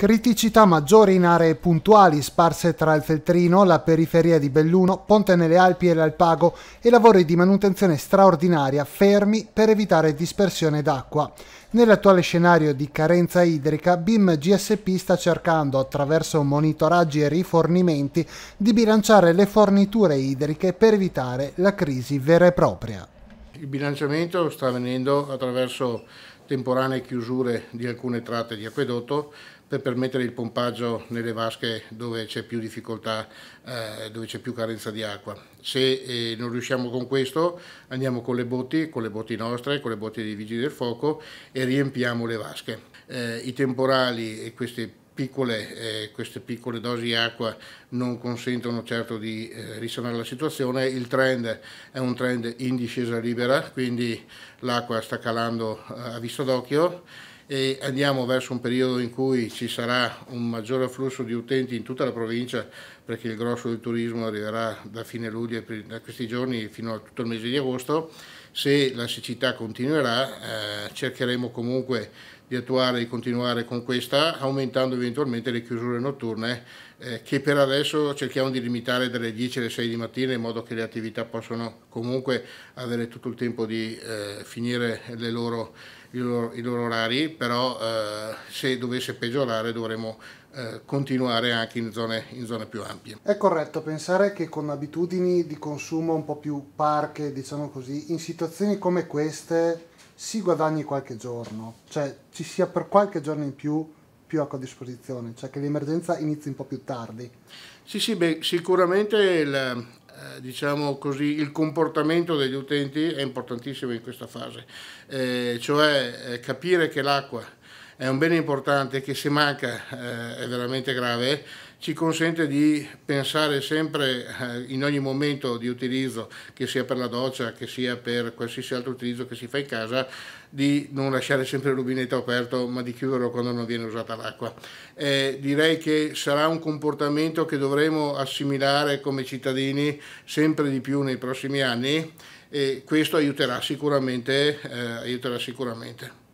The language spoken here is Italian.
Criticità maggiori in aree puntuali sparse tra il Feltrino, la periferia di Belluno, Ponte nelle Alpi e l'Alpago e lavori di manutenzione straordinaria fermi per evitare dispersione d'acqua. Nell'attuale scenario di carenza idrica, BIM GSP sta cercando, attraverso monitoraggi e rifornimenti, di bilanciare le forniture idriche per evitare la crisi vera e propria. Il bilanciamento sta avvenendo attraverso temporanee chiusure di alcune tratte di acquedotto per permettere il pompaggio nelle vasche dove c'è più difficoltà, eh, dove c'è più carenza di acqua. Se eh, non riusciamo con questo andiamo con le botti, con le botti nostre, con le botti dei vigili del fuoco e riempiamo le vasche. Eh, I temporali e queste piccole, eh, queste piccole dosi di acqua non consentono certo di eh, risanare la situazione, il trend è un trend in discesa libera, quindi l'acqua sta calando eh, a vista d'occhio e andiamo verso un periodo in cui ci sarà un maggiore afflusso di utenti in tutta la provincia perché il grosso del turismo arriverà da fine luglio da questi giorni fino a tutto il mese di agosto. Se la siccità continuerà eh, cercheremo comunque di attuare e continuare con questa, aumentando eventualmente le chiusure notturne, eh, che per adesso cerchiamo di limitare dalle 10 alle 6 di mattina in modo che le attività possano comunque avere tutto il tempo di eh, finire loro, i, loro, i, loro, orari, però eh, se dovesse peggiorare dovremo eh, continuare anche in zone, in zone più ampie. È corretto pensare che con abitudini di consumo un po' più parche, diciamo così, in situazioni come queste si guadagni qualche giorno, cioè ci sia per qualche giorno in più più acqua a disposizione, cioè che l'emergenza inizi un po' più tardi. Sì, sì, beh, sicuramente il, eh, diciamo così, il comportamento degli utenti è importantissimo in questa fase, eh, cioè eh, capire che l'acqua è un bene importante che se manca eh, è veramente grave, ci consente di pensare sempre eh, in ogni momento di utilizzo, che sia per la doccia, che sia per qualsiasi altro utilizzo che si fa in casa, di non lasciare sempre il rubinetto aperto ma di chiuderlo quando non viene usata l'acqua. Eh, direi che sarà un comportamento che dovremo assimilare come cittadini sempre di più nei prossimi anni e questo aiuterà sicuramente. Eh, aiuterà sicuramente.